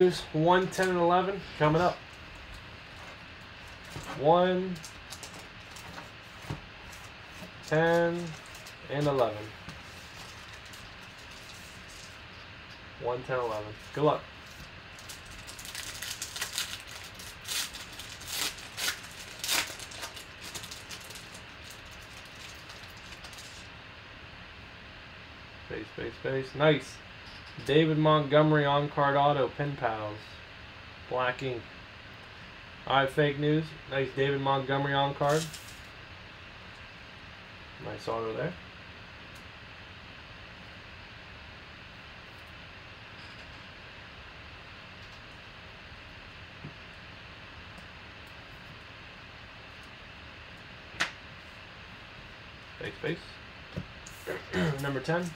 News 1, 10, and 11 coming up. 1, 10, and 11. 1, 10, 11. Good luck. Space, space, space. Nice. David Montgomery on card auto, Pen Pals. Black ink. Alright, fake news. Nice David Montgomery on card. Nice auto there. Fake space. Number 10.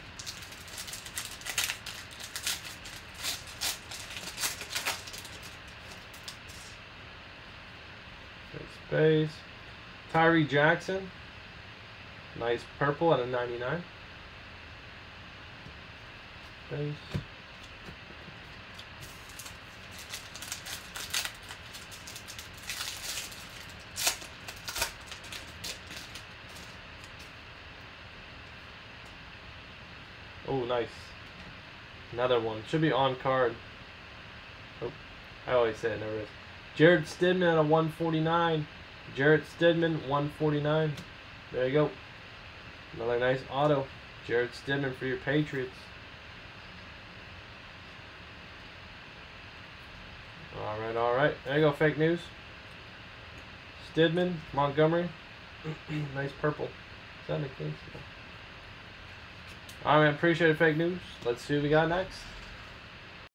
Space. Tyree Jackson. Nice purple at a 99. Space. Oh, nice. Another one. Should be on card. Oh, I always say it never is. Jarrett Stidham at a 149. Jarrett Stidham, 149. There you go. Another nice auto. Jarrett Stidham for your Patriots. All right, all right. There you go, fake news. Stidham, Montgomery. nice purple. Is that the case? All right, man. Appreciate it, fake news. Let's see what we got next.